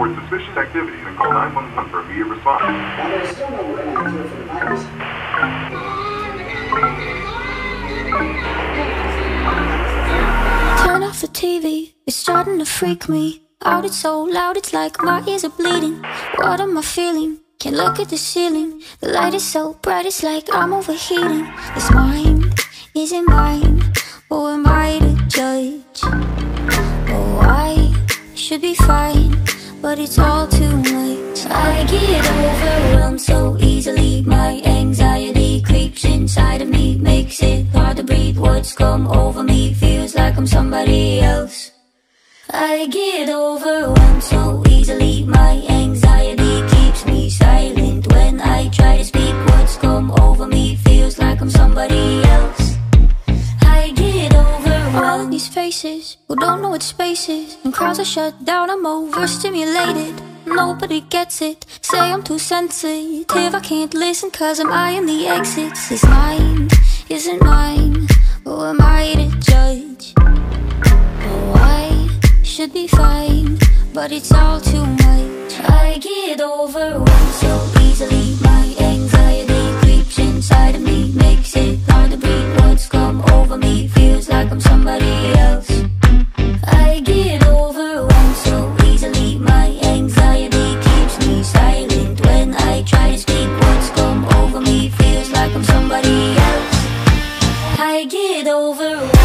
report suspicious activity and call 911 for immediate response. While there's still no real answer for the virus, Turn off the TV, it's starting to freak me out. It's so loud, it's like my ears are bleeding. What am I feeling? Can't look at the ceiling. The light is so bright, it's like I'm overheating. This mind isn't mine. Who am I to judge? Oh, I should be fine, but it's all too much. I get overwhelmed so easily. My anxiety creeps inside of me, makes it hard to breathe. What's come over me, feels like I'm somebody else. I get overwhelmed overwhelmed. These faces who don't know what space is. And crowds are shut down, I'm overstimulated. Nobody gets it. Say I'm too sensitive. I can't listen cause I'm eyeing the exits. This mind isn't mine. Who am I to judge? Oh, I should be fine, but it's all too much. I get overwhelmed so easily. My anxiety creeps inside of me, makes it hard to breathe. Words come over me, I'm somebody else. I get overwhelmed so easily. My anxiety keeps me silent when I try to speak. Come over me, feels like I'm somebody else. I get over